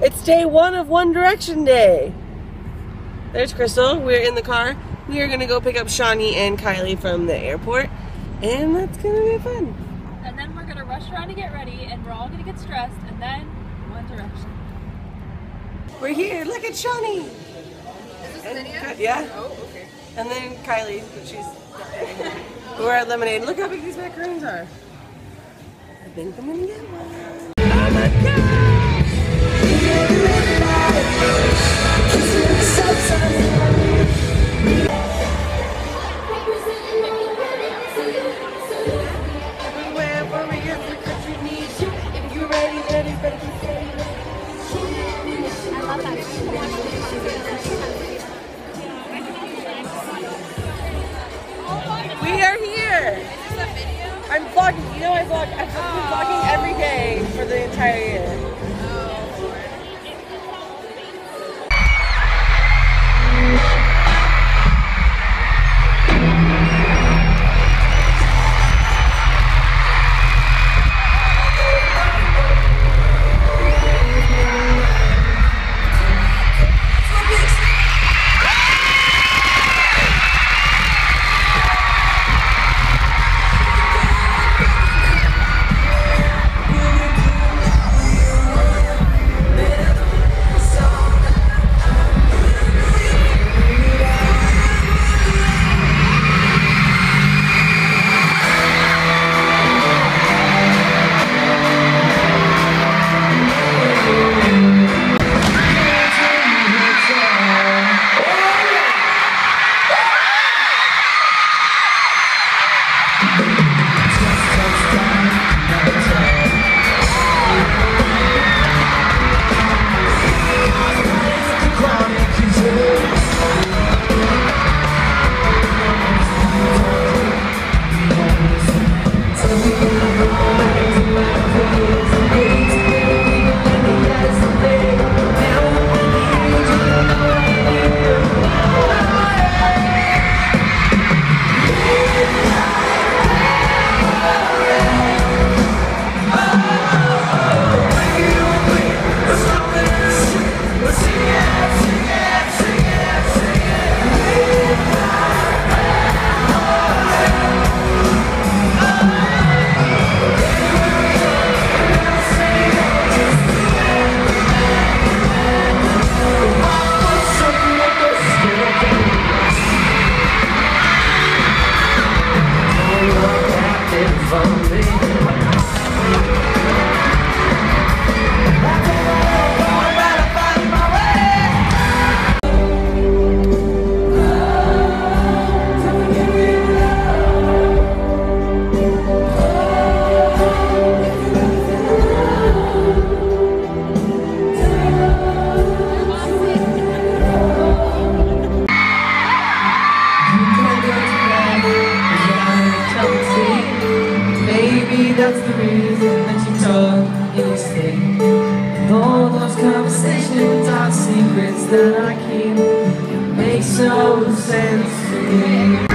It's day one of One Direction Day. There's Crystal. We're in the car. We are going to go pick up Shawnee and Kylie from the airport. And that's going to be fun. And then we're gonna rush around to get ready, and we're all gonna get stressed, and then One Direction. We're here. Look at Shawnee. Is this And yeah. Oh, okay. And then Kylie, but she's we're at Lemonade. Look how big these macaroons are. I think I'm gonna get one. Oh my god! For the entire year. That I keep. It makes no sense to me.